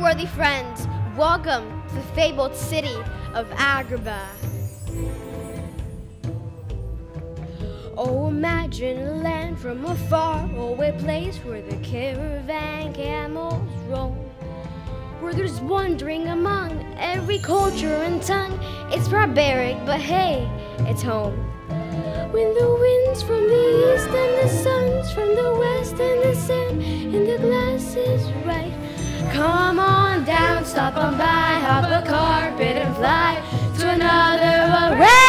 worthy friends. Welcome to the fabled city of Agrabah. Oh, imagine a land from a place where the caravan camels roam. Where there's wandering among every culture and tongue. It's barbaric, but hey, it's home. When the winds from the east and the suns from the west and the sand and the glass is right. Come on down, stop on by, hop a carpet and fly to another Arabian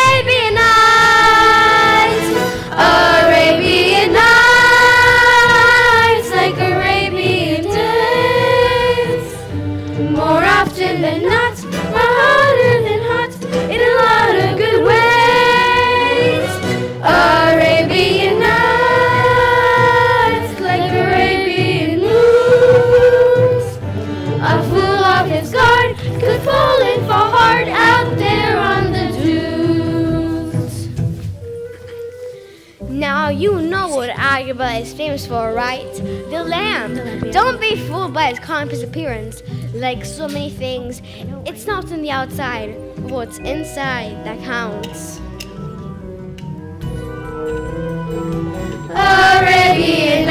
Agrabah is famous for, right? The land. Don't be fooled by its complex appearance. Like so many things, it's not on the outside, but what's inside that counts. Arabian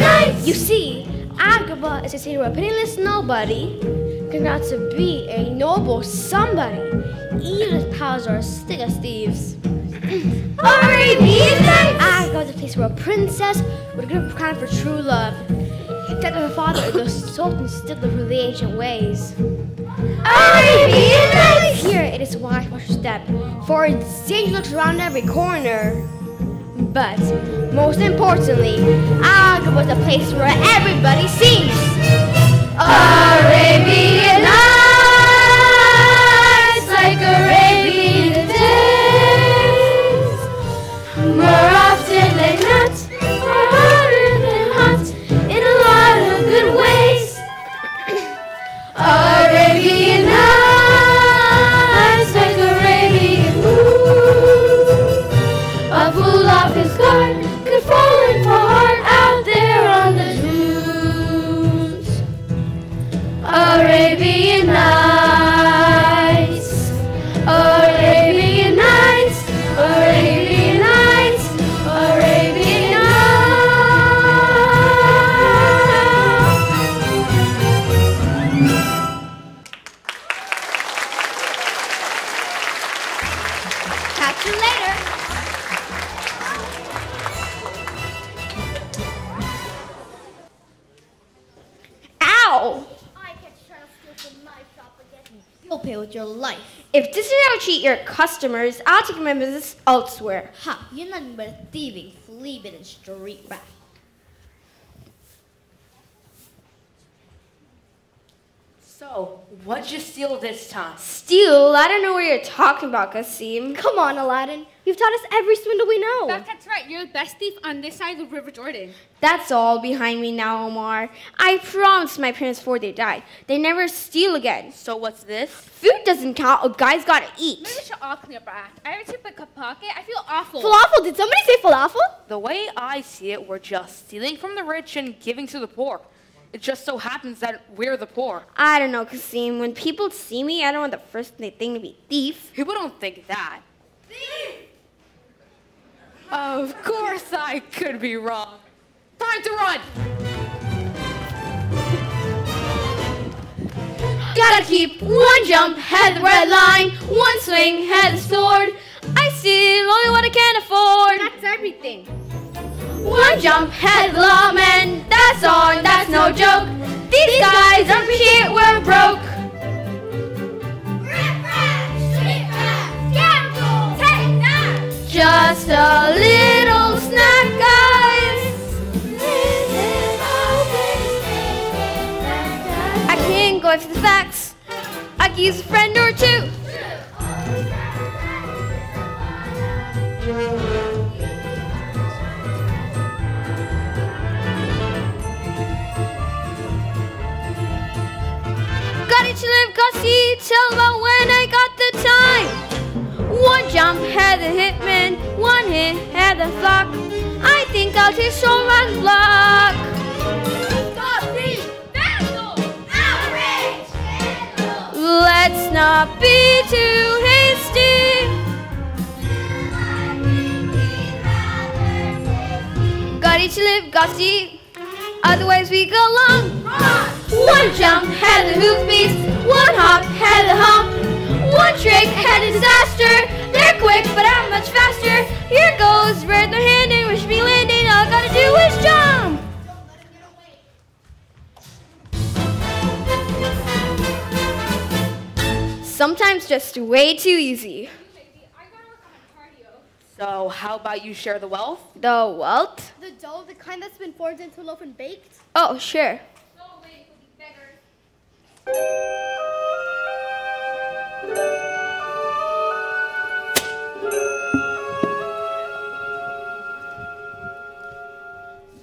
Nights. You see, Agrabah is where a penniless nobody can out to be a noble somebody, even if powers are as thick as thieves. Arabian Nights. Agrabah is a place where a princess would give a crown for true love. Except her father, the Sultan still for the ancient ways. Arabian Nights! Here it is wise watch your step, for its danger lurks around every corner. But most importantly, Agrabah is a place where everybody sings. Arabian Nights, like Arabian days. More treat your customers, I'll take my business elsewhere. Ha! You're nothing but a thieving, flea-bitten street rat. So, what'd you steal this time? Steal? I don't know what you're talking about, Kassim. Come on, Aladdin. You've taught us every swindle we know. That, that's right. You're the best thief on this side of the River Jordan. That's all behind me now, Omar. I promised my parents before they died. They never steal again. So, what's this? Food doesn't count. A guy's gotta eat. Maybe we should all clean up our act. I ever took a pocket. I feel awful. Falafel? Did somebody say falafel? The way I see it, we're just stealing from the rich and giving to the poor. It just so happens that we're the poor. I don't know, Kassim. When people see me, I don't want the first thing they think to be thief. People don't think that. Of course I could be wrong. Time to run! Gotta keep one jump, head the red line, one swing, head the sword. I steal only what I can afford. That's everything. One jump, head the lawman. That's on, that's no joke. These guys appreciate we're broke. Just a little snack, guys. I can't go after the facts. I can use a friend or two. Gotta to live, got see, tell about when I got the time. One jump had the hitman, hit had the flock. I think I'll take so much luck. Let's not be too hasty. Gotta live, got to eat. Otherwise we go long. One jump had the hoof beats. One hop had the hump. One trick had a disaster. They're quick, but I'm much faster. Here goes red no handing, wish me landing. All I gotta do is jump. Sometimes just way too easy. So how about you share the wealth? The wealth? The dough, the kind that's been formed into a loaf and baked? Oh, sure.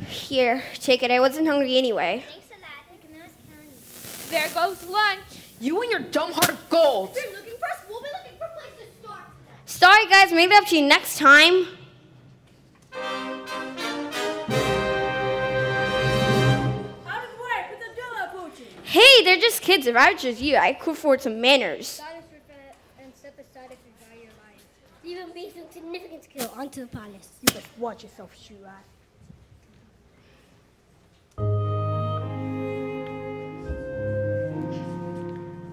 Here, take it. I wasn't hungry anyway. Thanks a lot. I can ask There goes lunch. You and your dumb heart of gold. We're looking for us. We'll be looking for a place to start. Sorry, guys. Maybe up to you next time. How does it work with the dough? Hey, they're just kids. If I was just you, I could afford some manners. Life. Even be some significant skill onto the palace. You better watch yourself, Shirai.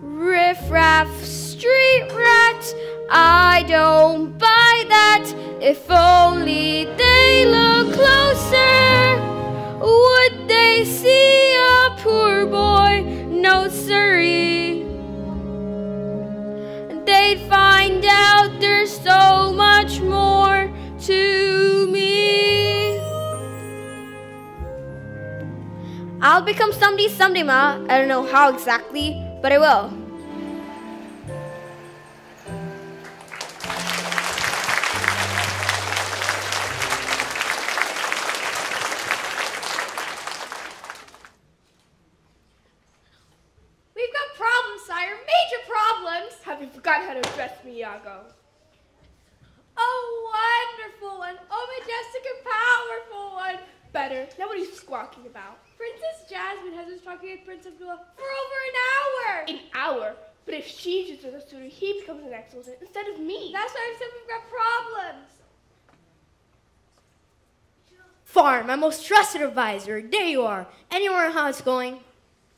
Riff raff, street rat, I don't buy that. If only they look closer, would they see a poor boy? No, siree. They'd find out there's so much more to me. I'll become somebody someday, Ma. I don't know how exactly, but I will. My most trusted advisor. There you are. Anywhere how it's going?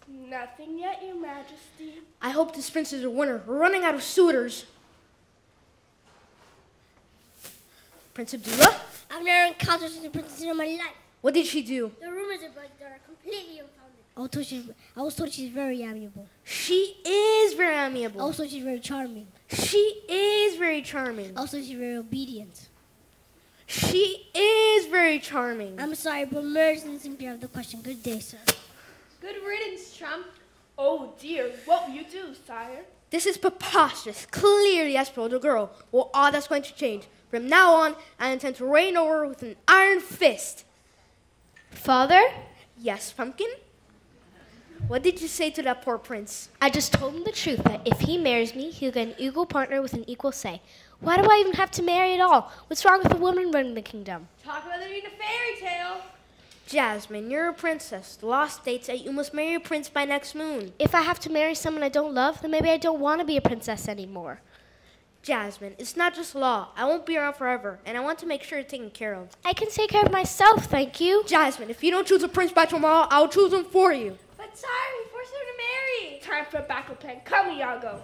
Nothing yet, your majesty. I hope this prince is a winner. We're running out of suitors. Prince Abdullah? I've never encountered such a princess in my life. What did she do? The rumors about her are completely unfounded. I was told she's, I was told she's very amiable. She is very amiable. Also, she's very charming. She is very charming. Also, she's very obedient. She is very charming. I'm sorry, but marriage doesn't seem to have the question. Good day, sir. Good riddance, Trump. Oh dear, what will you do, sire? This is preposterous. Clearly, I spoiled a girl. Well, all that's going to change. From now on, I intend to reign over with an iron fist. Father? Yes, Pumpkin? What did you say to that poor prince? I just told him the truth that if he marries me, he'll get an equal partner with an equal say. Why do I even have to marry at all? What's wrong with a woman running the kingdom? Talk about there being a fairy tale. Jasmine, you're a princess. The law states that you must marry a prince by next moon. If I have to marry someone I don't love, then maybe I don't want to be a princess anymore. Jasmine, it's not just law. I won't be around forever, and I want to make sure you're taken care of. I can take care of myself, thank you. Jasmine, if you don't choose a prince by tomorrow, I'll choose him for you. But sire, we forced her to marry. Time for a backup plan. Come, Iago.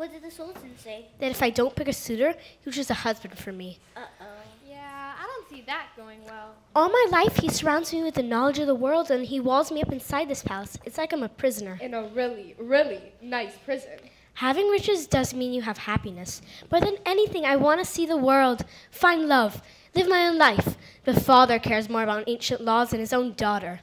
What did the Sultan say? That if I don't pick a suitor, he'll choose a husband for me. Uh oh. Yeah, I don't see that going well. All my life, he surrounds me with the knowledge of the world and he walls me up inside this palace. It's like I'm a prisoner. In a really, really nice prison. Having riches does mean you have happiness. More than anything, I want to see the world, find love, live my own life. The father cares more about ancient laws than his own daughter.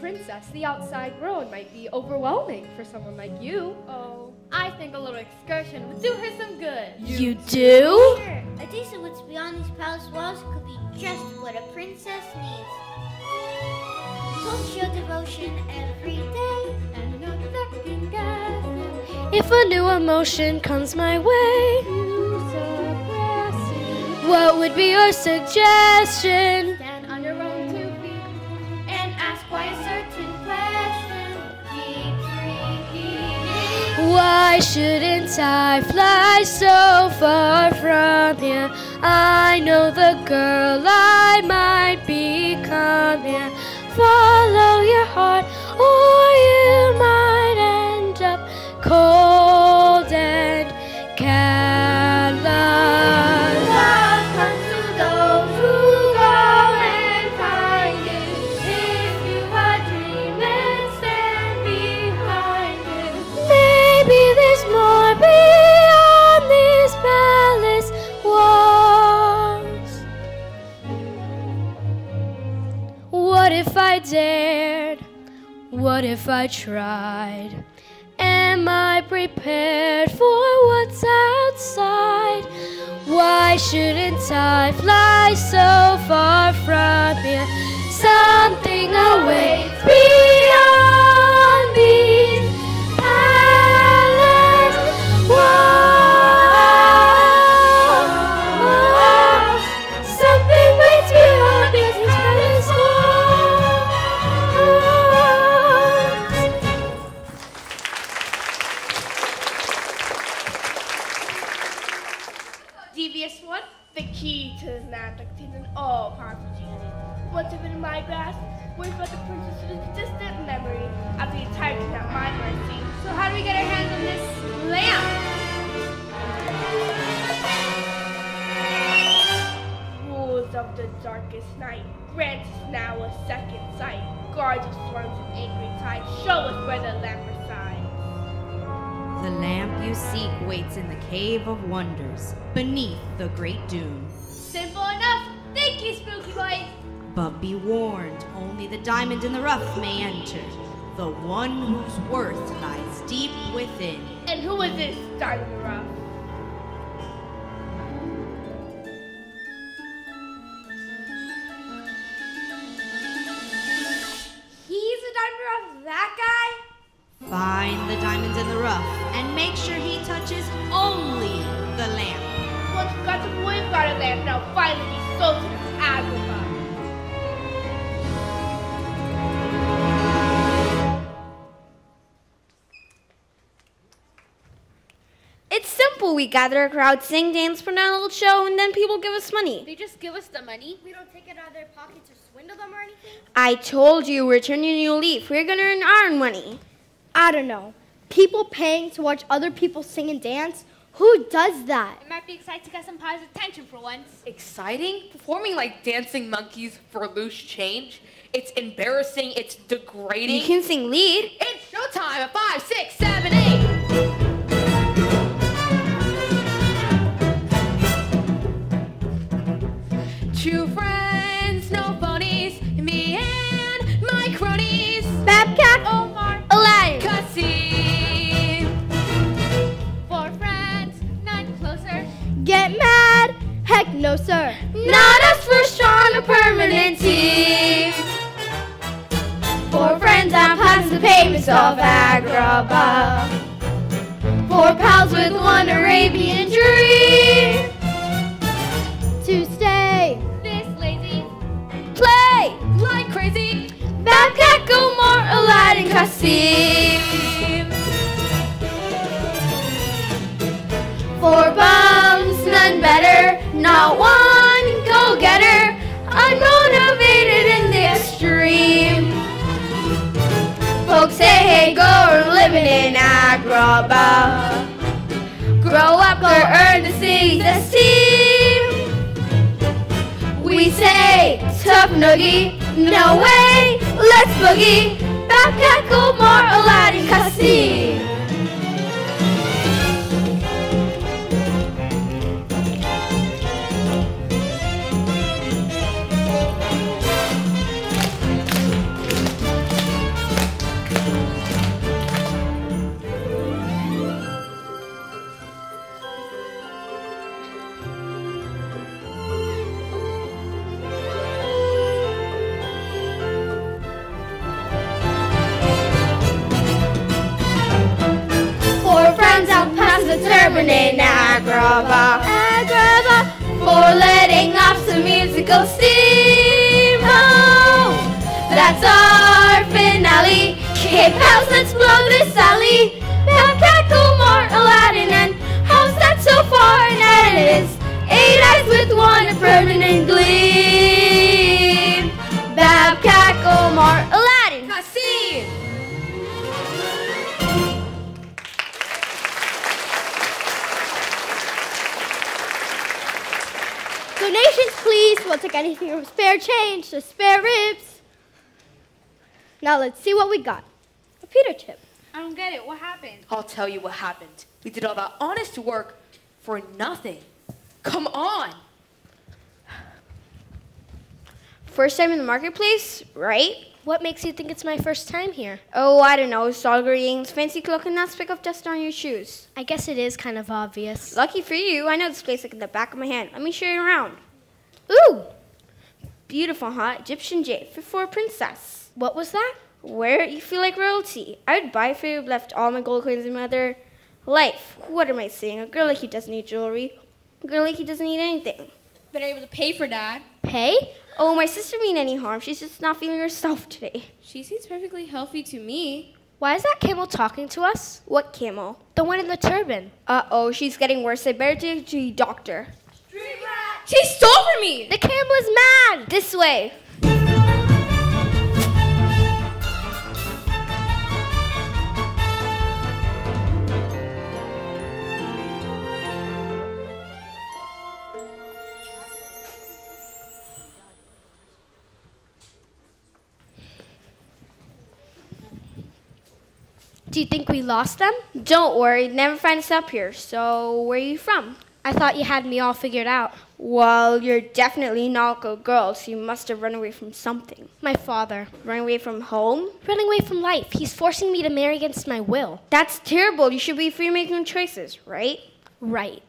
Princess, the outside world might be overwhelming for someone like you. Oh, I think a little excursion would do her some good. You do? Sure. A taste of what's beyond these palace walls could be just what a princess needs. Hope show devotion every day. And no second guessing. If a new emotion comes my way, what would be your suggestion? Why a certain question keeps repeating. Why shouldn't I fly so far from here? I know the girl I might become here. Follow your heart, or you might end up cold and callous. Love comes to those dared? What if I tried? Am I prepared for what's outside? Why shouldn't I fly so far from here? Something awaits beyond darkest night, grant us now a second sight. Guards of storms and angry tides, show us where the lamp resides. The lamp you seek waits in the cave of wonders, beneath the great dune. Simple enough. Thank you, Spooky Boys. But be warned, only the diamond in the rough may enter. The one whose worth lies deep within. And who is this diamond rough? We gather a crowd, sing, dance, put on a little show, and then people give us money. They just give us the money. We don't take it out of their pockets or swindle them or anything. I told you we're turning you a leaf. We're gonna earn our own money. I don't know. People paying to watch other people sing and dance? Who does that? It might be exciting to get some positive attention for once. Exciting? Performing like dancing monkeys for loose change? It's embarrassing. It's degrading. You can sing lead. It's showtime at five, six, seven, eight. Two friends, no phonies, me and my cronies. Babkak, Omar, Aladdin. Cassie. Four friends, none closer. Get mad? Heck no, sir. Not us for strong a permanent team. Four friends on past the pavements of Agrabah. Four pals with one Arabian dream. To stay, Babkak, Omar, Aladdin, Kassim. Four bums, none better, not one go-getter, unmotivated in the extreme. Folks say, hey, go, we're living in Agrabah. Grow up, go earn the city's esteem. We say, tough noogie, no way, let's boogie. Babkak, Omar, Aladdin, Kassim. Tell you what happened. We did all that honest work for nothing. Come on. First time in the marketplace, right? What makes you think it's my first time here? Oh, I don't know. Saw greetings, fancy cloak, and that speck of dust on your shoes. I guess it is kind of obvious. Lucky for you, I know this place like in the back of my hand. Let me show you around. Ooh, Beautiful, huh? Egyptian jade, fit for a princess. what was that? Where you feel like royalty. I would buy for you, left all my gold coins in my other life. What am I saying? A girl like you doesn't need jewelry. A girl like you doesn't need anything. Been able to pay for that. Pay? Oh, my sister mean any harm. She's just not feeling herself today. She seems perfectly healthy to me. Why is that camel talking to us? What camel? The one in the turban. Uh oh, she's getting worse. I better take her to the doctor. She stole from me! The camel is mad! This way. Do you think we lost them? Don't worry, never find us up here. So, where are you from? I thought you had me all figured out. Well, you're definitely not a girl, so you must have run away from something. My father. Run away from home? Running away from life. He's forcing me to marry against my will. That's terrible. You should be free making choices, right? Right.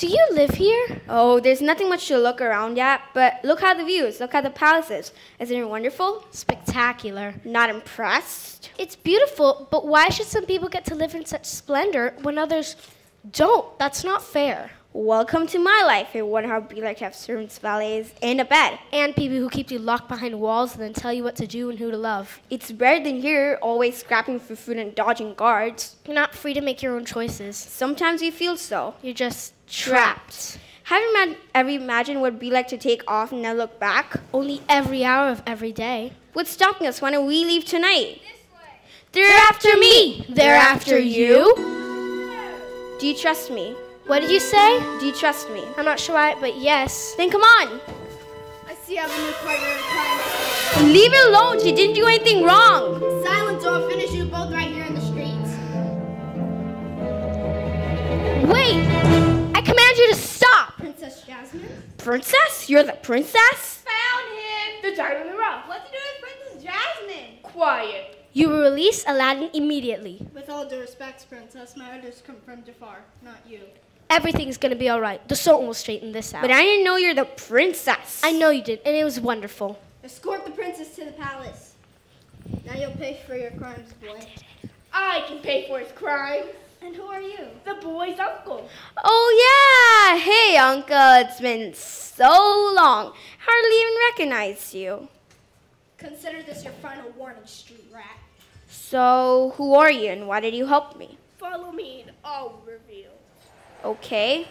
Do you live here? Oh, there's nothing much to look around at, but look at the views. Look at the palaces. Isn't it wonderful? Spectacular. Not impressed? It's beautiful, but why should some people get to live in such splendor when others don't? That's not fair. Welcome to my life. I wonder how it'd be like to have servants, valets, and a bed. And people who keep you locked behind walls and then tell you what to do and who to love. It's better than here, always scrapping for food and dodging guards. You're not free to make your own choices. Sometimes you feel so. You're just Trapped. Have you ever imagined what it'd be like to take off and never look back? Only every hour of every day. What's stopping us? Why don't we leave tonight? They're after me. They're after you. Do you trust me? What did you say? Do you trust me? I'm not sure why, but yes. Then come on. I see I have a new partner in crime. Leave it alone. She didn't do anything wrong. Silence or I'll finish you both right here in the streets. Wait! I command you to stop! Princess Jasmine? Princess? You're the princess? Found him! The diamond in the rough. What to do with Princess Jasmine? Quiet. You will release Aladdin immediately. With all due respect, Princess, my orders come from Jafar, not you. Everything's gonna be alright. The Sultan will straighten this out. But I didn't know you're the princess. I know you did, and it was wonderful. Escort the princess to the palace. Now you'll pay for your crimes, boy. I can pay for his crime. And who are you? The boy's uncle. Oh, yeah. Hey, Uncle. It's been so long. Hardly even recognize you. Consider this your final warning, street rat. So, who are you and why did you help me? Follow me and I'll reveal. Okay.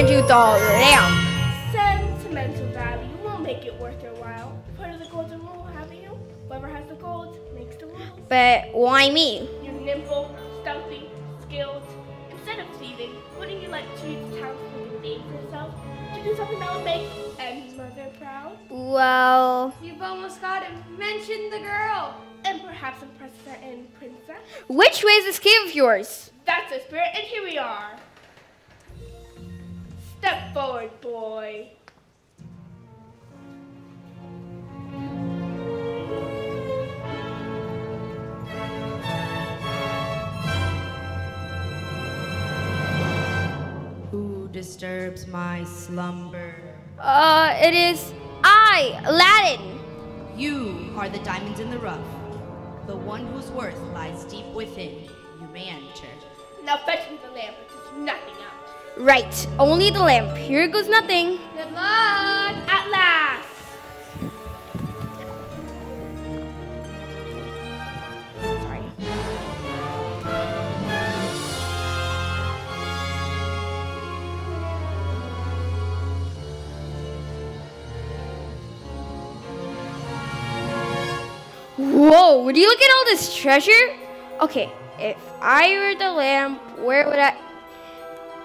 All the lamp? Sentimental value won't make it worth your while. Part of the golden rule, have you? Whoever has the gold makes the rules. But why me? You're nimble, stealthy, skilled. Instead of thieving, wouldn't you like to use the talent to make a name for yourself? To do something that would make any mother proud? Well, You've almost got it. Mention the girl. And perhaps impress her in princess. which way is this cave of yours? That's the spirit, and here we are. Step forward, boy. Who disturbs my slumber? Uh, it is I, Aladdin. You are the diamond in the rough. The one whose worth lies deep within. You may enter. Now fetch me the lamp, but there's nothing else. Right, only the lamp. Here goes nothing. Good luck! At last! Sorry. Whoa, would you look at all this treasure? Okay, if I were the lamp, where would I?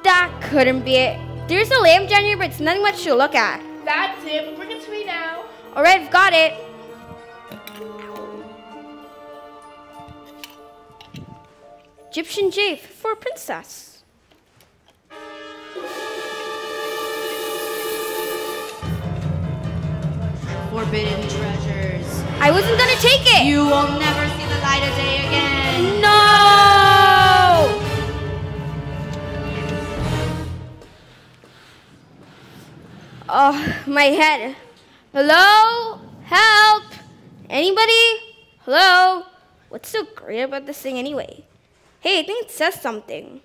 That couldn't be it. There's a lamp down here, but it's nothing much to look at. That's it. Bring it to me now. Alright, I've got it. Egyptian jade for a princess. Forbidden treasures. I wasn't gonna take it. You will never see the light of day again. Oh, my head. Hello? Help! Anybody? Hello? What's so great about this thing anyway? Hey, I think it says something.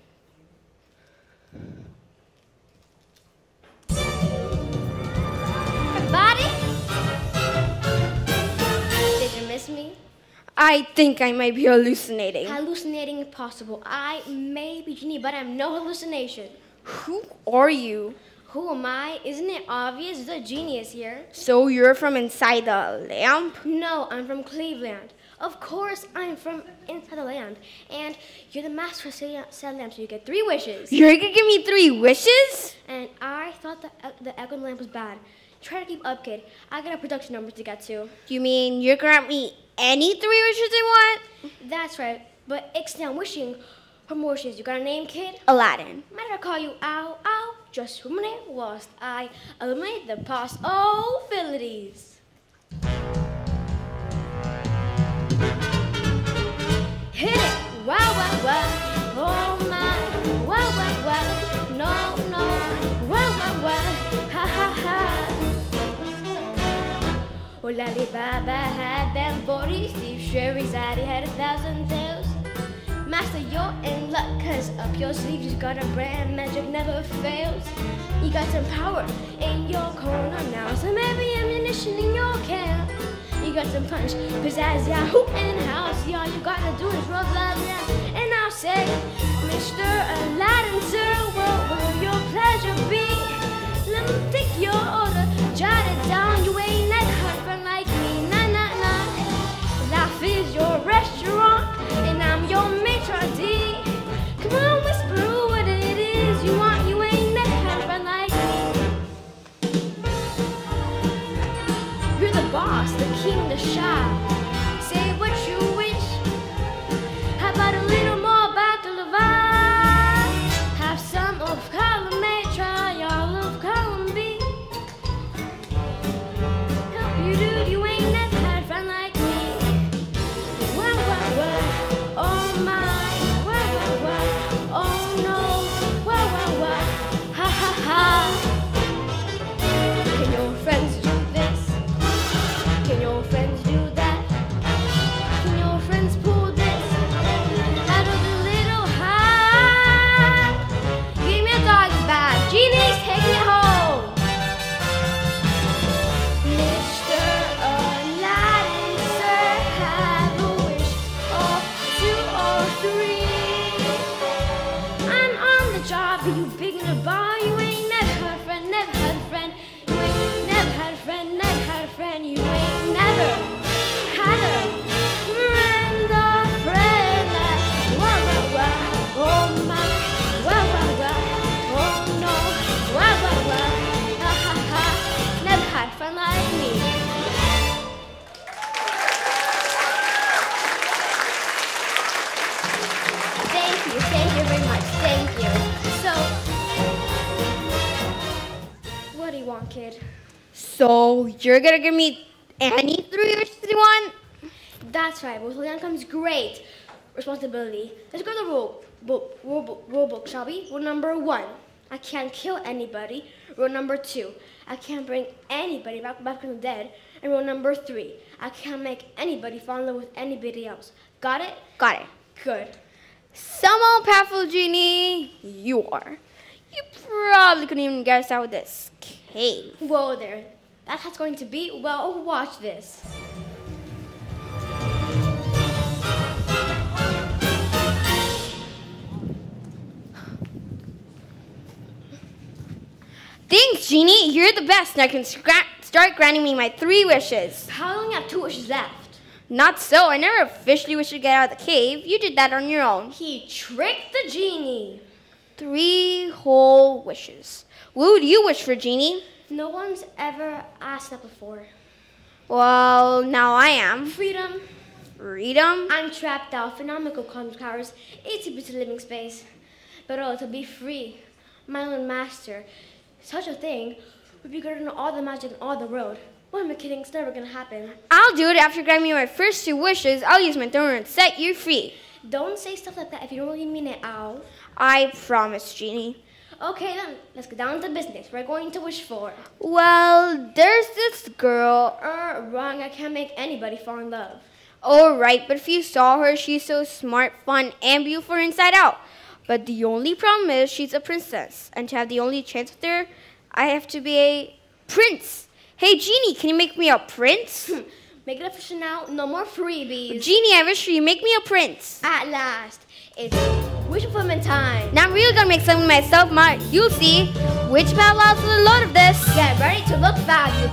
Everybody? Did you miss me? I think I might be hallucinating. Hallucinating if possible. I may be genie, but I'm no hallucination. Who are you? Who am I? Isn't it obvious? The genius here. So you're from inside the lamp? No, I'm from Cleveland. Of course, I'm from inside the land. And you're the master of said lamp, so you get three wishes. You're gonna give me three wishes? And I thought the, the echo lamp was bad. Try to keep up, kid. I got a production number to get to. You mean you're gonna grant me any three wishes I want? That's right. But it's now wishing wishes. You got a name, kid? Aladdin. Might I call you Ow Ow? Just ruminate whilst I eliminate the possibilities. Hit it! Wow, wow, wow! Oh my! Wow, wow, wow! No, no! Wow, wow, wow! Ha, ha, ha! Oh, well, Ali Baba had them 40, Steve Sherry's had a thousand tails. Master, you're in luck, cause up your sleeve you've got a brand magic never fails. You got some power in your corner now, some heavy ammunition in your camp. You got some punch, pizzazz, yeah, hoop in house. Yeah, all you gotta do is rub love, yeah. And I'll say, Mr. Aladdin, sir, what will your pleasure be? Let me take your order, jot it down. You want. You ain't that kid. So you're gonna give me any three or you want? That's right. With Leon comes great responsibility. Let's go to the rule, book, rule, book, rule book, shall we? Rule number one, I can't kill anybody. Rule number two, I can't bring anybody back, back from the dead. And rule number three, I can't make anybody fall in love with anybody else. Got it? Got it. Good. Some all powerful genie you are. You probably couldn't even guess out this cave. Whoa there. That's how it's going to be? Well, watch this. Thanks, Genie. You're the best, and I can start granting me my three wishes. How long have two wishes left? Not so. I never officially wished to get out of the cave. You did that on your own. He tricked the genie. Three whole wishes. What would you wish for, Genie? No one's ever asked that before. Well, now I am. Freedom. Freedom? I'm trapped out. Phenomenal quantum powers. Itty bitty living space. But oh, to be free. My own master. Such a thing would be greater than all the magic in all the world. What am I kidding? It's never gonna happen. I'll do it after granting me my first two wishes. I'll use my throne and set you free. Don't say stuff like that if you don't really mean it, Al. I promise, Genie. Okay then, let's get down to business. We're going to wish for. Well, there's this girl. Er, wrong. I can't make anybody fall in love. All right, but if you saw her, she's so smart, fun, and beautiful inside out. But the only problem is she's a princess, and to have the only chance with her, I have to be a prince. Hey, Genie, can you make me a prince? Make it official now. No more freebies. Genie, I wish you make me a prince. At last, it's wish fulfillment time. Now I'm really gonna make something myself, my you'll see. Which out for the load of this? Get ready to look fabulous.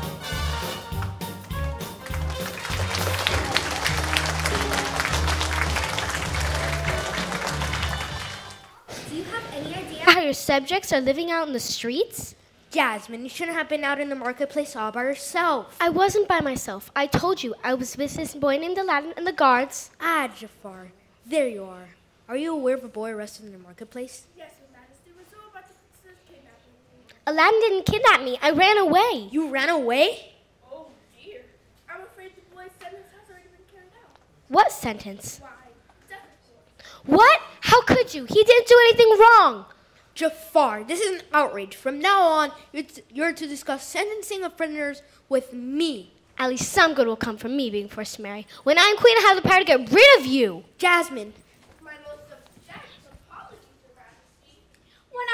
Do you have any idea how your subjects are living out in the streets? Jasmine, you shouldn't have been out in the marketplace all by yourself. I wasn't by myself. I told you I was with this boy named Aladdin and the guards. Ah, Jafar, there you are. Are you aware of a boy arrested in the marketplace? Yes, Your Majesty. We saw about the princess kidnapping. Aladdin didn't kidnap me. I ran away. You ran away? Oh dear. I'm afraid the boy's sentence has already been carried out. What sentence? Why? Death. What? How could you? He didn't do anything wrong. Jafar, this is an outrage. From now on, you're to, you're to discuss sentencing of prisoners with me. At least some good will come from me being forced to marry. When I'm queen, I have the power to get rid of you. Jasmine, My most subject apologies, Your Majesty. when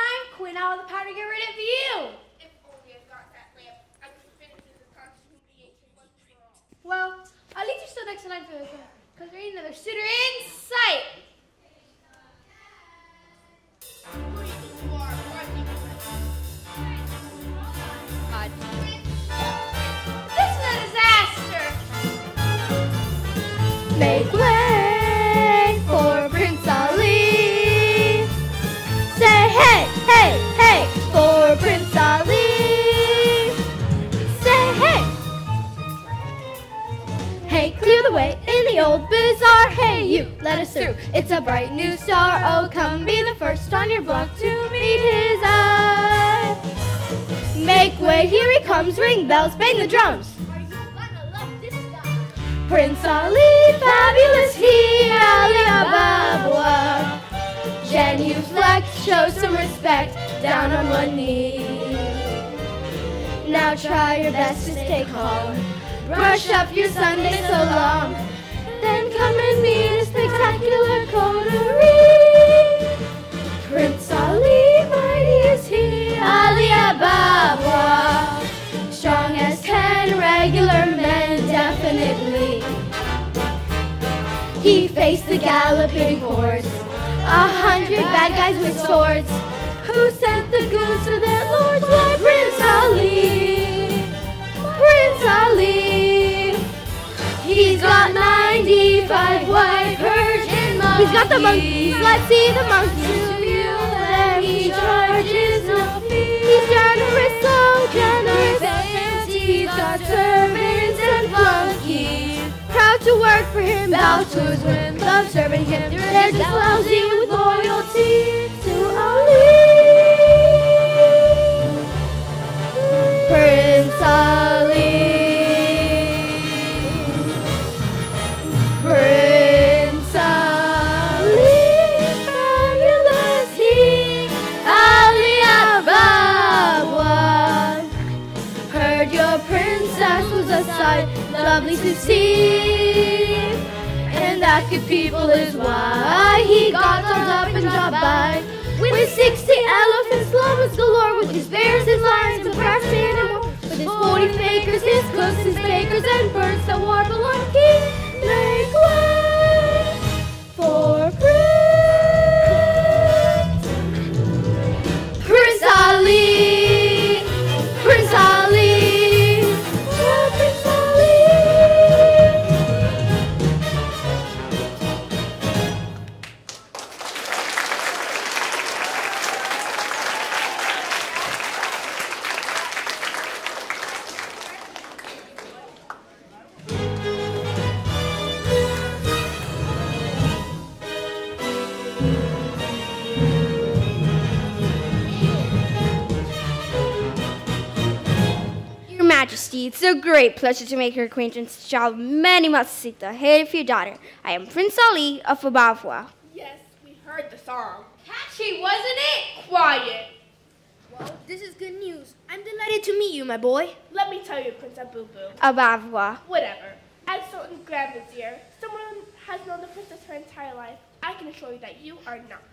I'll have the power to get rid of you. If only I got that lamp, I could finish constitution once all. Well, at least you're still next in line for the because there ain't another suitor in sight. This is a disaster. Make way old bazaar. Hey, you, let us through. It's a bright new star. Oh, come be the first on your block to meet his eye. Make way, here he comes. Ring bells, bang the drums. Prince Ali, fabulous he, Ali Ababwa. Genuflect, show some respect, down on one knee. Now try your best to stay calm. Brush up your Sunday so long. And meet a spectacular coterie. Prince Ali, mighty is he, Ali Ababwa. Strong as ten regular men, definitely. He faced the galloping horse, a hundred bad guys with swords. Who sent 95 white Persian monkeys. He's got the monkeys. Let's see the monkeys. He charges no fee. He's generous, so generous. He's got servants and flunkies. Proud to work for him, bow to his whim, love serving him. They're just lousy with loyalty to Ali. Prince lovely And that good people is why he got thumbs up and dropped by. With 60 elephants, llamas galore, with his bears, his lions, and brass and more. With his 40 fakers, his cooks, his bakers, and birds that warble on key. Make it's a great pleasure to make your acquaintance, child Many Masita, hail for your daughter. I am Prince Ali of Ababwa. Yes, we heard the song. Catchy, wasn't it? Quiet. Well, this is good news. I'm delighted to meet you, my boy. Let me tell you, Prince Abu Boo. Ababwa. Whatever. As certain Grand Vizier, someone has known the princess her entire life. I can assure you that you are not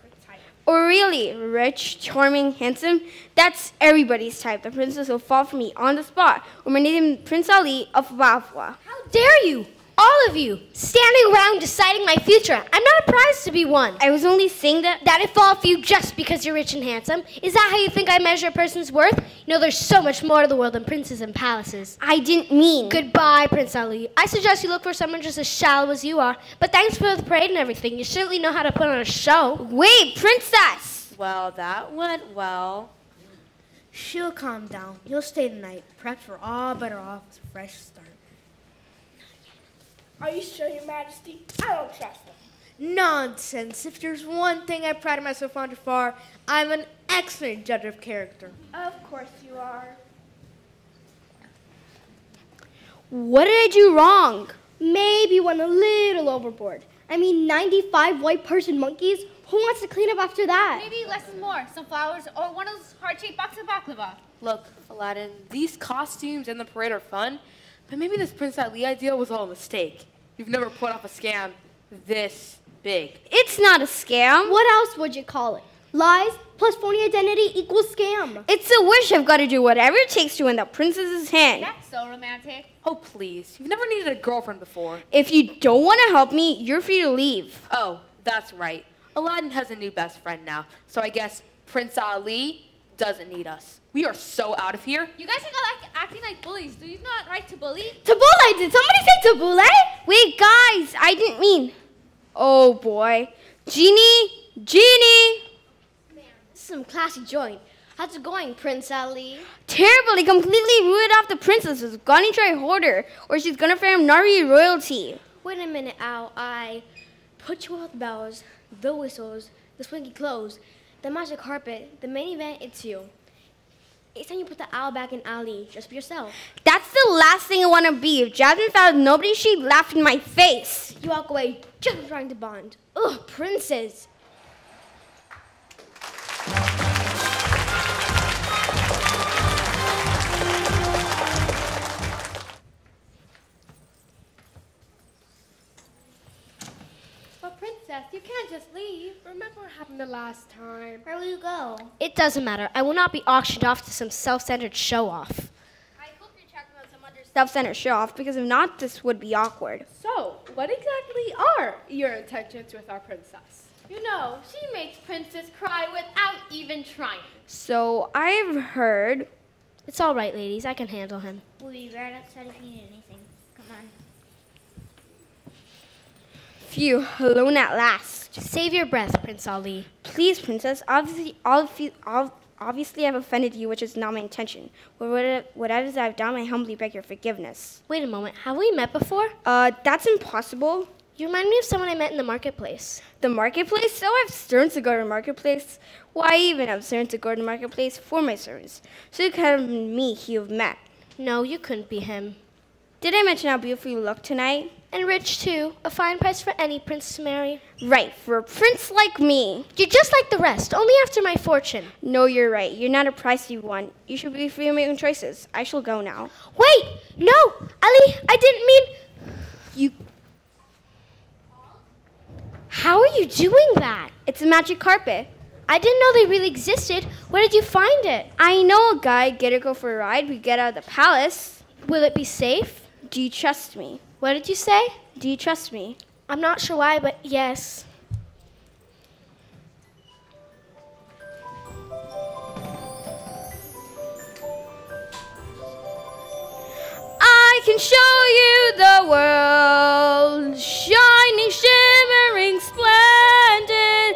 her type. Or really, rich, charming, handsome, that's everybody's type. The princess will fall for me on the spot. Or my name Prince Ali of Ababwa. How dare you? All of you, standing around deciding my future. I'm not a prize to be won. I was only saying that. That it fall for you just because you're rich and handsome? Is that how you think I measure a person's worth? You know, there's so much more to the world than princes and palaces. I didn't mean. Goodbye, Prince Ali. I suggest you look for someone just as shallow as you are. But thanks for the parade and everything. You certainly know how to put on a show. Wait, princess! Well, that went well. She'll calm down. You'll stay the night, prepped for all better off with a fresh start. Are you sure, Your Majesty? I don't trust them. Nonsense. If there's one thing I pride myself on far, I'm an excellent judge of character. Of course you are. What did I do wrong? Maybe went a little overboard. I mean, 95 white Persian monkeys? Who wants to clean up after that? Maybe less is more. Some flowers or one of those heart-shaped boxes of baklava. Look, Aladdin, these costumes and the parade are fun, but maybe this Prince Ali idea was all a mistake. You've never put off a scam this big. It's not a scam. What else would you call it? Lies plus phony identity equals scam. It's a wish I've got to do whatever it takes to win the princess's hand. That's so romantic. Oh, please. You've never needed a girlfriend before. If you don't want to help me, you're free to leave. Oh, that's right. Aladdin has a new best friend now, so I guess Prince Ali doesn't need us. We are so out of here. You guys are like acting like bullies. Do you not right to bully? Tabbouleh! Did somebody say tabbouleh? Wait, guys, I didn't mean. Oh boy. Genie! Genie! This is some classy joint. How's it going, Prince Ali? Terribly, completely ruined off the princess. Gonna try hoarder, or she's gonna frame Nari royalty. Wait a minute, Al. I put you out the bells, the whistles, the swanky clothes, the magic carpet, the main event, it's you. It's time you put the owl back in Ali. Just for yourself. That's the last thing I want to be. If Jasmine found nobody, she'd laugh in my face. You walk away just trying to bond. Ugh, princes. Happened the last time? Where will you go? It doesn't matter. I will not be auctioned off to some self-centered show-off. I hope you're talking about some other Self-centered show off, because if not, this would be awkward. So, what exactly are your intentions with our princess? You know, she makes princess cry without even trying. So I've heard. It's all right, ladies. I can handle him. We'll be right outside if you need anything. Come on. Phew, alone at last. Save your breath, Prince Ali. Please, princess. Obviously, obvi- ob- obviously, I've offended you, which is not my intention. Whatever, whatever I've done, I humbly beg your forgiveness. Wait a moment. Have we met before? Uh, that's impossible. You remind me of someone I met in the marketplace. The marketplace? So I've servants to go to the marketplace. Why even have servants to go to the marketplace for my servants? So you could have been me you've met. No, you couldn't be him. Did I mention how beautiful you look tonight? And rich too. A fine price for any prince to marry. Right, for a prince like me. You're just like the rest, only after my fortune. No, you're right. You're not a price you want. You should be free to make your choices. I shall go now. Wait! No! Ali, I didn't mean. You. How are you doing that? It's a magic carpet. I didn't know they really existed. Where did you find it? I know a guy. Get her go for a ride. We get out of the palace. Will it be safe? Do you trust me? What did you say? Do you trust me? I'm not sure why, but yes. I can show you the world, shining, shimmering, splendid.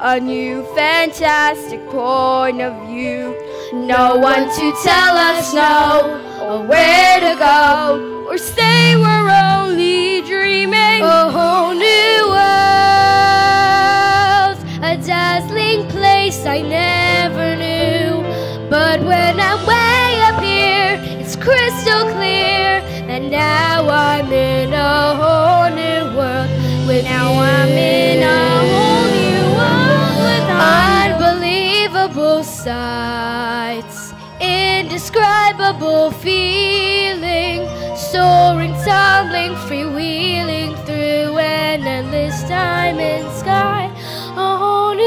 a new fantastic point of view. No one to tell us no, or where to go, or stay. We're only dreaming. A whole new world, a dazzling place I never knew. But when I'm way up here, it's crystal clear. And now I'm in a whole new world. With now I'm in a unbelievable sights, indescribable feeling, soaring, tumbling, freewheeling through an endless diamond sky. A whole new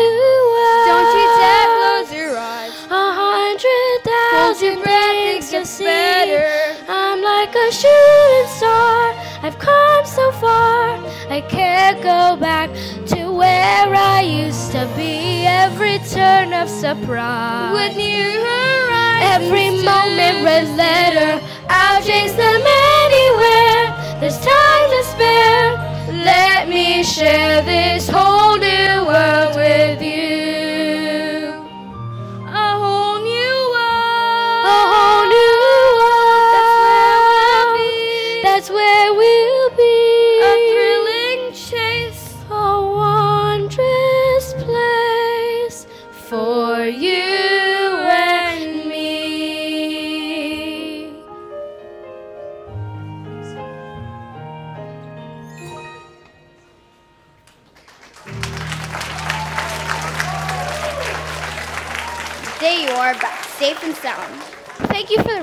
world. Don't you dare close your eyes. A hundred thousand things to see. better. I'm like a shooting star. I've come so far. I can't go back where I used to be. Every turn of surprise. With new horizons. Every moment, red letter. I'll chase them anywhere. There's time to spare. Let me share this whole new world with you.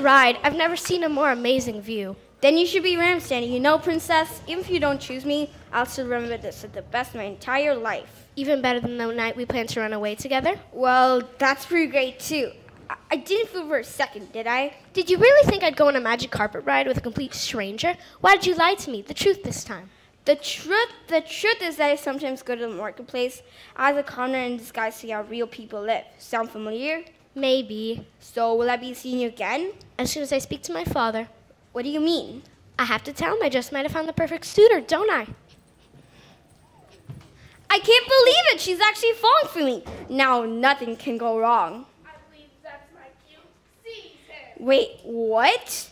Ride. I've never seen a more amazing view. Then you should be Ramstandy. You know, princess, even if you don't choose me, I'll still remember this as the best of my entire life. Even better than the night we planned to run away together. Well, that's pretty great too. I, I didn't feel for a second, did I? Did you really think I'd go on a magic carpet ride with a complete stranger? Why did you lie to me? The truth this time. The truth, the truth is that I sometimes go to the marketplace as a commoner in disguise to see how real people live. Sound familiar? Maybe. So will I be seeing you again? As soon as I speak to my father. What do you mean? I have to tell him I just might have found the perfect suitor, don't I? I can't believe it! She's actually falling for me. Now nothing can go wrong. I believe that's my cue. Wait, what?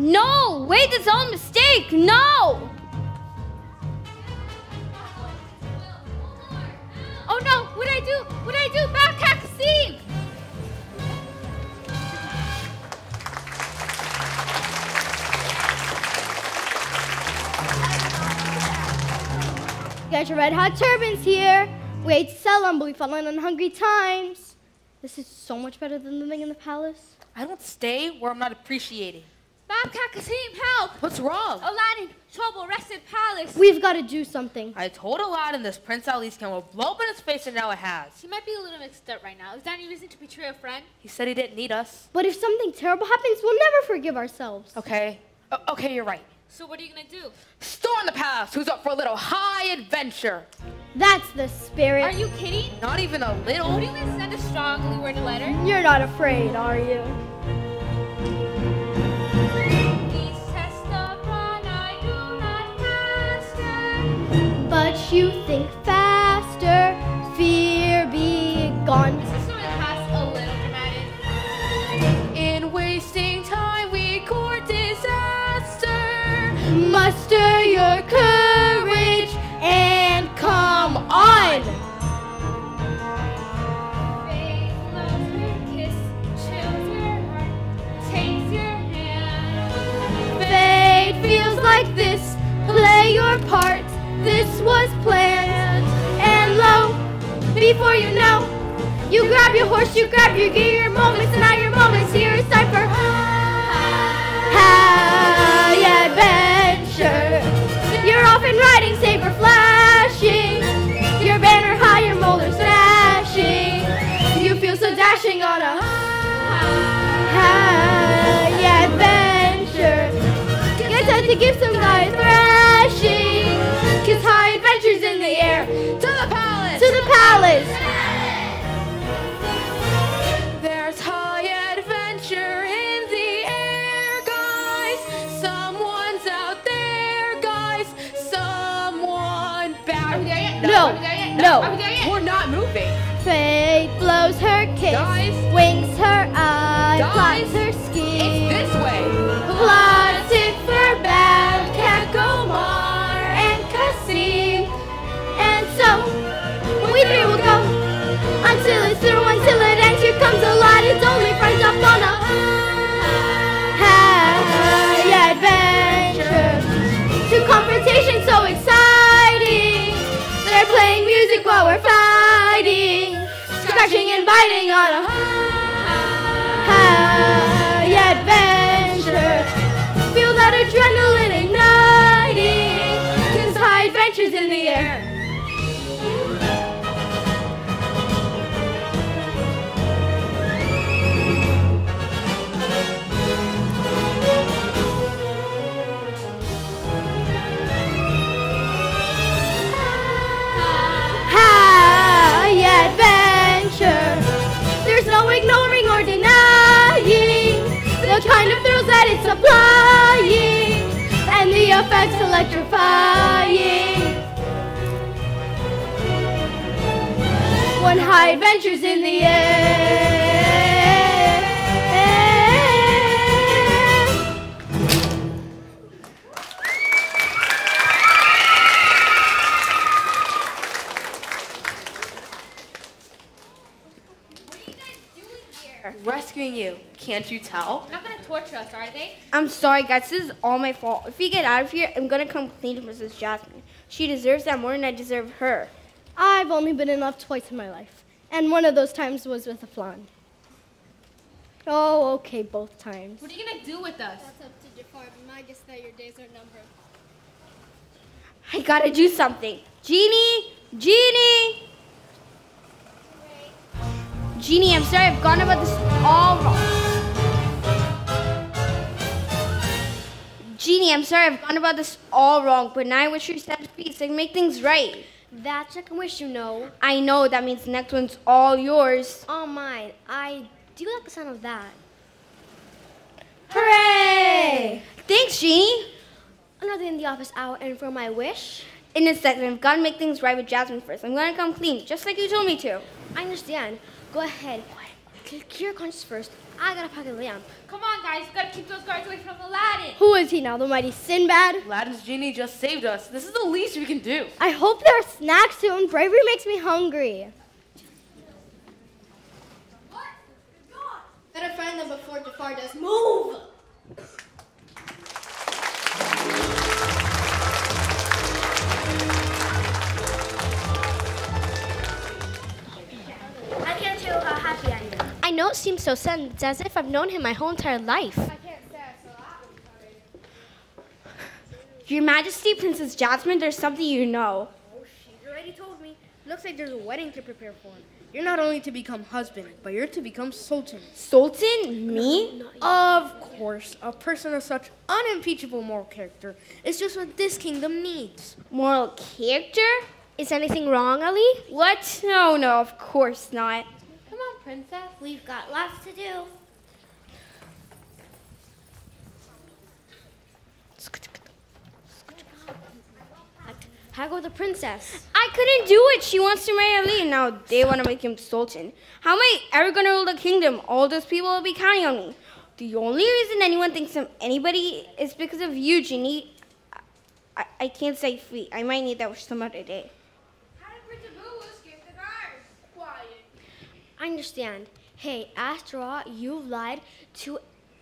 No! Wait, that's all a mistake! No! Oh no! What I do? What I do? To Steve! Got your red hot turbans here. We hate to sell them, but we fallen on hungry times. This is so much better than living in the palace. I don't stay where I'm not appreciated. Babkak Kassim, help! What's wrong? Aladdin, trouble, rested palace. We've got to do something. I told Aladdin this Prince Ali scam will blow up in his face, and now it has. He might be a little mixed up right now. Is that any reason to betray a friend? He said he didn't need us. But if something terrible happens, we'll never forgive ourselves. Okay. O- okay, you're right. So what are you gonna do? Storm the palace. Who's up for a little high adventure? That's the spirit. Are you kidding? Not even a little. Would you even send a strongly worded letter? You're not afraid, are you? But you think faster. Fear be gone. This is sort of past a little dramatic. In wasting time, we court disaster. Muster your courage and come on. Horse, you grab your gear, your moments, and now your moments here. It's time for high adventure. You're off and riding, saber flashing. Your banner high, your molars flashing. You feel so dashing on a high adventure. Get time to give some guys thrashing. Cause high adventures in the air. To the palace. To the palace. We there yet? No, Are we there yet? no. We there yet? We're not moving. Fate blows her kiss. Guys. Winks her eye. Guys. Plots her It's this way. Plots it for bad. Kakomar and Kassim. And so, we three will go until it's through, until it ends. Here comes a lot. It's only music while we're fighting. Scratching and biting on a high adventure. Feel that adrenaline igniting. Cause high adventures in the air. That it's supplying, and the effects electrifying. When high adventures in the air. Rescuing you. Can't you tell? They're not gonna torture us, are they? I'm sorry, guys. This is all my fault. If we get out of here, I'm gonna complain to Mrs. Jasmine. She deserves that more than I deserve her. I've only been in love twice in my life, and one of those times was with a flan. Oh, okay, both times. What are you gonna do with us? That's up to Jafar, but I guess that your days are numbered. I gotta do something. Genie! Genie! Genie, I'm sorry I've gone about this all wrong. Genie, I'm sorry I've gone about this all wrong, but now I wish you set peace and make things right. That's a wish, you know. I know that means the next one's all yours. All mine. I do like the sound of that. Hooray! Thanks, Genie. Another in the office hour, and for my wish, In a second, I've got to make things right with Jasmine first. I'm gonna come clean, just like you told me to. I understand. Go ahead. Clear clear your conscience first. I gotta pack a lamp. Come on, guys. You gotta keep those guards away from Aladdin. Who is he now, the mighty Sinbad? Aladdin's genie just saved us. This is the least we can do. I hope there are snacks soon. Bravery makes me hungry. What? Better find them before Jafar does. Move! Am. I know it seems so sudden. It's as if I've known him my whole entire life. Your Majesty, Princess Jasmine, there's something you know. Oh, she already told me. Looks like there's a wedding to prepare for. You're not only to become husband, but you're to become sultan. Sultan? Me? Of course, a person of such unimpeachable moral character is just what this kingdom needs. Moral character? Is anything wrong, Ali? What? No, no, of course not. Princess. We've got lots to do. How go the princess? I couldn't do it. She wants to marry Ali, and now they want to make him sultan. How am I ever going to rule the kingdom? All those people will be counting on me. The only reason anyone thinks I'm anybody is because of you, Genie. I, I, can't say free. I might need that some other day. How did Prince Abu escape the guards? Quiet. I understand. Hey, after all, you've lied to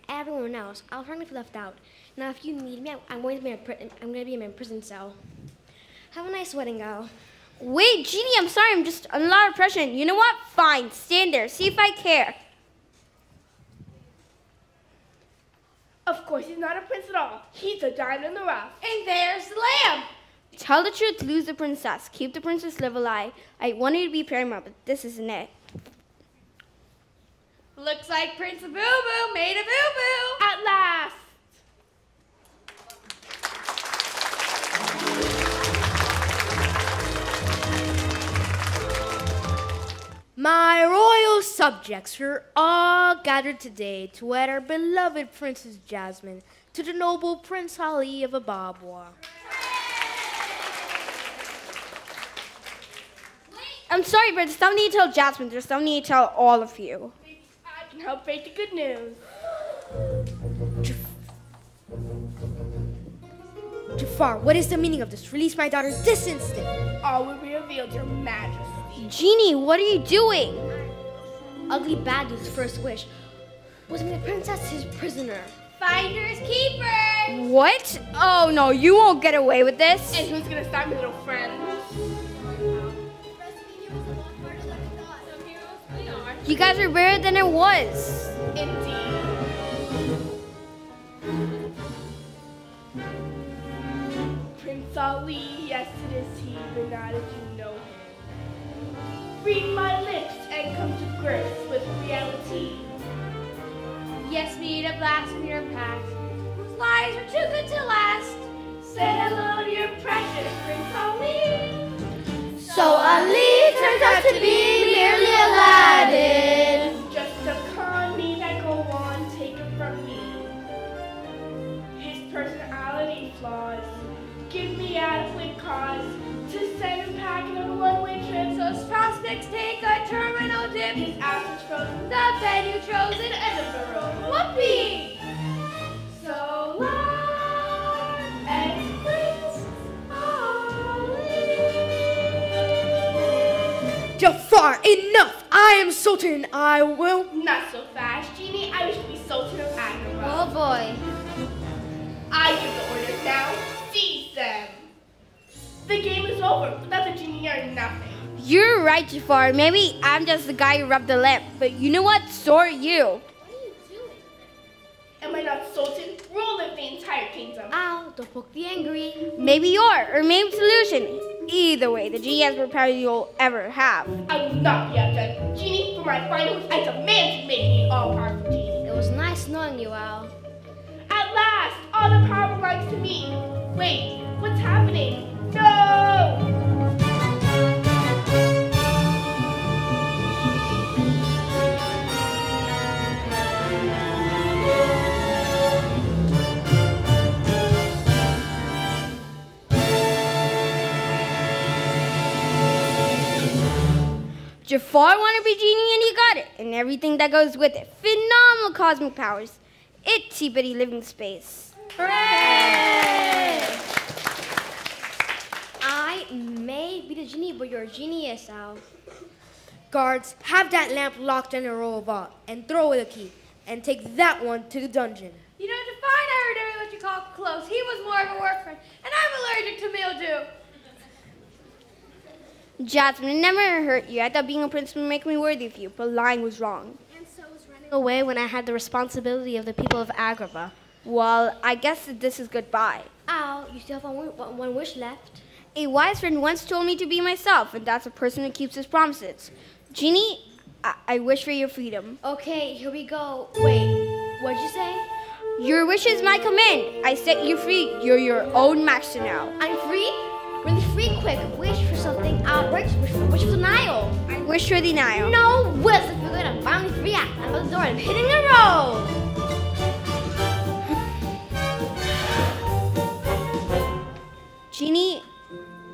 everyone else. I was trying to feel left out. Now, if you need me, I'm- I'm going to be in a pri- I'm going to be in my prison cell. Have a nice wedding, Al. Wait, Genie, I'm sorry. I'm just under a lot of pressure. You know what? Fine. Stand there. See if I care. Of course, he's not a prince at all. He's a diamond in the rough. And there's the lamb. Tell the truth, lose the princess. Keep the princess live alive. I wanted to be paramount, but this isn't it. Looks like Prince Boo Boo made a boo boo. At last. My royal subjects, you're all gathered today to wed our beloved Princess Jasmine to the noble Prince Ali of Ababwa. I'm sorry, but there's something to tell Jasmine. There's something to tell all of you. Help break the good news. Jafar, what is the meaning of this? Release my daughter this instant. All will be revealed, Your Majesty. Genie, what are you doing? Ugly Badu's first wish was the princess his prisoner. Finders keepers. What? Oh no, you won't get away with this. And who's gonna stop me, little friend? You guys are better than it was. Indeed. Prince Ali, yes it is he, but not as you know him. Read my lips and come to grips with reality. Yes, meet a blast from your past, whose lies are too good to last. Say hello to your precious Prince Ali. So Ali turns out to be merely Aladdin. Just a con me that go on, take it from me. His personality flaws give me adequate cause to send him packing on a one-way trip. So prospects take a terminal dip. His absence frozen, the venue chosen, Edinburgh. Whoopee! So long, Ali. Jafar, enough! I am Sultan. I will. Not so fast, Genie. I wish to be Sultan of Agrabah. Oh boy. I give the orders now. Seize them. The game is over. Without the genie, you're nothing. You're right, Jafar. Maybe I'm just the guy who rubbed the lamp, but you know what? So are you. What are you doing? Am I not Sultan? Rule of the entire kingdom. Ow, don't poke the angry. Maybe you're, or maybe solution. Either way, the genie has more power than you'll ever have. I will not be outdone. Genie, for my finals, I demand to make me all powerful genie. It was nice knowing you, Al. At last, all the power belongs to me. Wait, what's happening? No! Jafar wanted to be genie and he got it, and everything that goes with it. Phenomenal cosmic powers. Itty bitty living space. Hooray! I may be the genie, but you're a genius, Al. Guards, have that lamp locked in a roll vault and throw away the key. And take that one to the dungeon. You know, to find I heard every what you call close. He was more of a work friend, and I'm allergic to mildew. Jasmine, it never hurt you. I thought being a prince would make me worthy of you, but lying was wrong. And so I was running away when I had the responsibility of the people of Agrabah. Well, I guess that this is goodbye. Al, you still have one, one, one wish left. A wise friend once told me to be myself, and that's a person who keeps his promises. Genie, I, I wish for your freedom. Okay, here we go. Wait, what'd you say? Your wish is my command. I set you free. You're your own master now. I'm free? Three quick. Wish for something outrageous. Wish for, wish for Nile. Wish for the Nile. No wills if you're gonna finally react. I'm at the door. I'm hitting the road. Genie,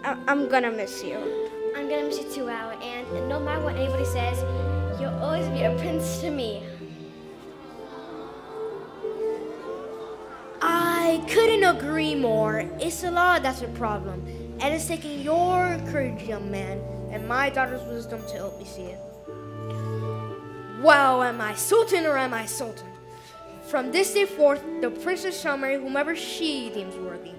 I- I'm gonna miss you. I'm gonna miss you too, Al. And no matter what anybody says, you'll always be a prince to me. I couldn't agree more. It's a law that's a problem. And it's taking your courage, young man, and my daughter's wisdom to help me see it. Well, am I sultan or am I sultan? From this day forth, the princess shall marry whomever she deems worthy.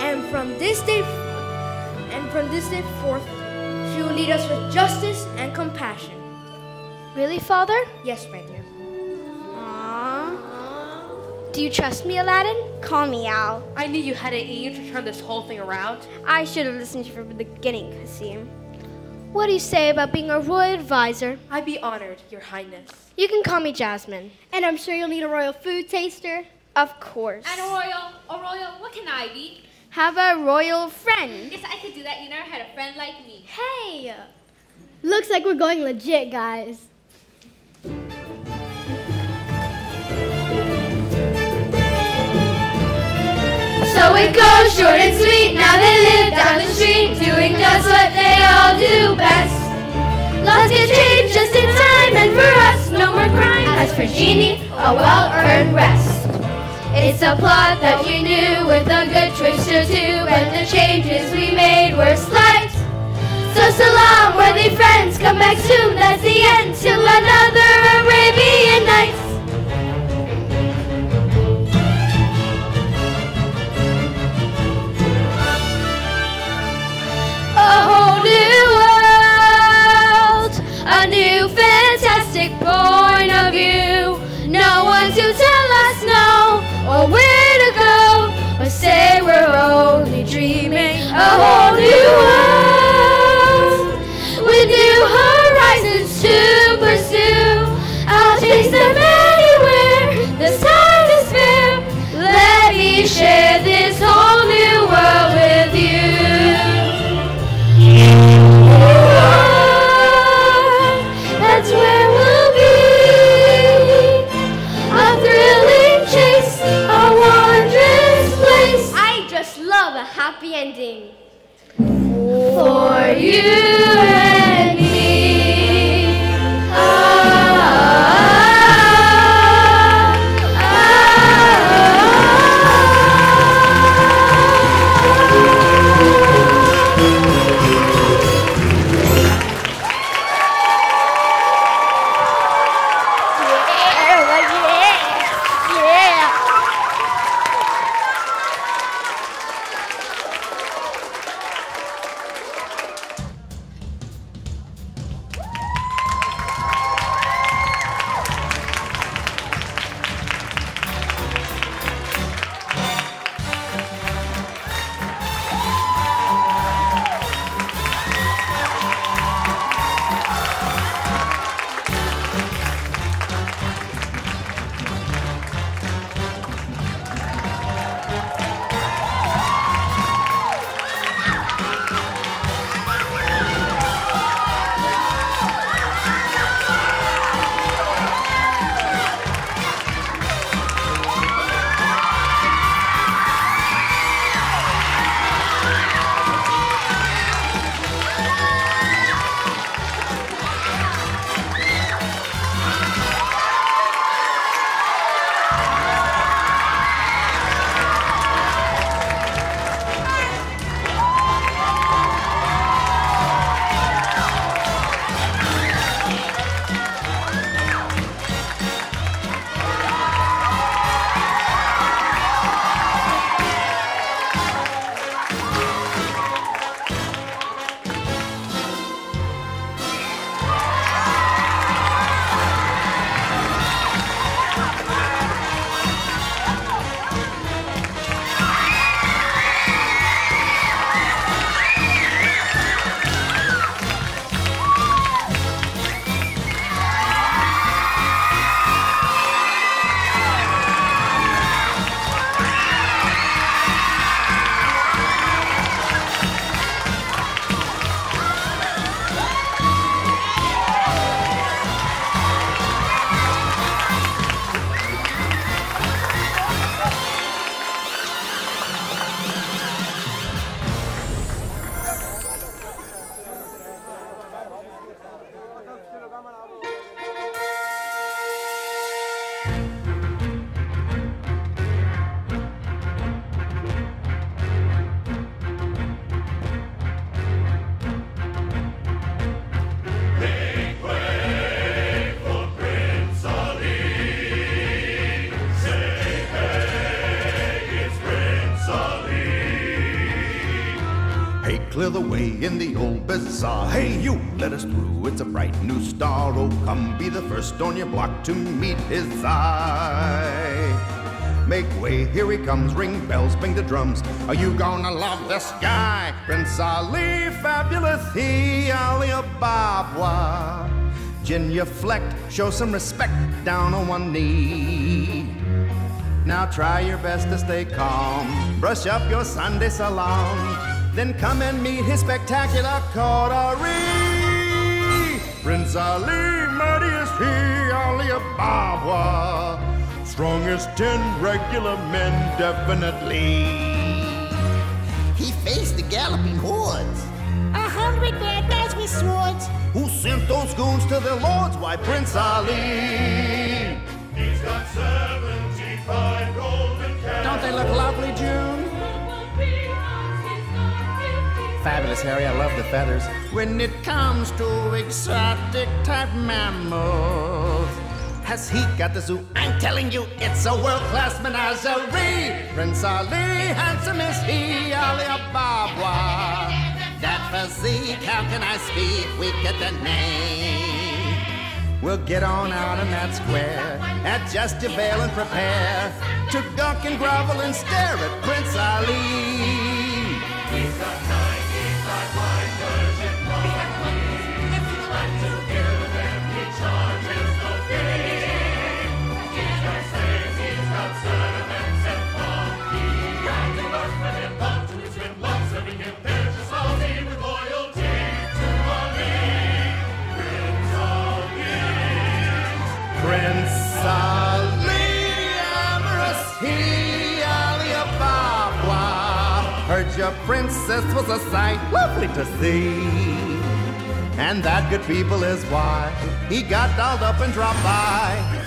And from this day, and from this day forth, she will lead us with justice and compassion. Really, Father? Yes, my dear. Do you trust me, Aladdin? Call me Al. I knew you had it in you to turn this whole thing around. I should have listened to you from the beginning, Kassim. What do you say about being a royal advisor? I'd be honored, Your Highness. You can call me Jasmine. And I'm sure you'll need a royal food taster. Of course. And a royal, a royal, what can I be? Have a royal friend. Yes, I could do that. You never had a friend like me. Hey! Looks like we're going legit, guys. So it goes short and sweet. Now they live down the street, doing just what they all do best. Laws get changed just in time, and for us, no more crime. As for Genie, a well-earned rest. It's a plot that you knew with a good twist or two, and the changes we made were slight. So salam, worthy friends, come back soon. That's the end till clear the way in the old bazaar. Hey, you, let us through. It's a bright new star. Oh, come be the first on your block to meet his eye. Make way, here he comes. Ring bells, bang the drums. Are you gonna love this guy? Prince Ali, fabulous he, Ali Ababwa. Genuflect, show some respect down on one knee. Now try your best to stay calm. Brush up your Sunday salam. Then come and meet his spectacular coterie. Prince Ali, mightiest he, Ali Ababwa. Strong as ten regular men, definitely. He faced the galloping hordes. A hundred bad guys with swords. Who sent those goons to their lords? Why, Prince Ali. He's got 75 golden cats. Don't they look lovely, June? Fabulous, Harry. I love the feathers. When it comes to exotic type mammals, has he got the zoo? I'm telling you, it's a world-class menagerie. Prince Ali, handsome is he, Ali Ababwa. That physique, how can I speak? We get the name. We'll get on out in that square, adjust your veil and prepare to gawk and grovel and stare at Prince Ali. Princess was a sight lovely to see. And that good people is why he got dolled up and dropped by.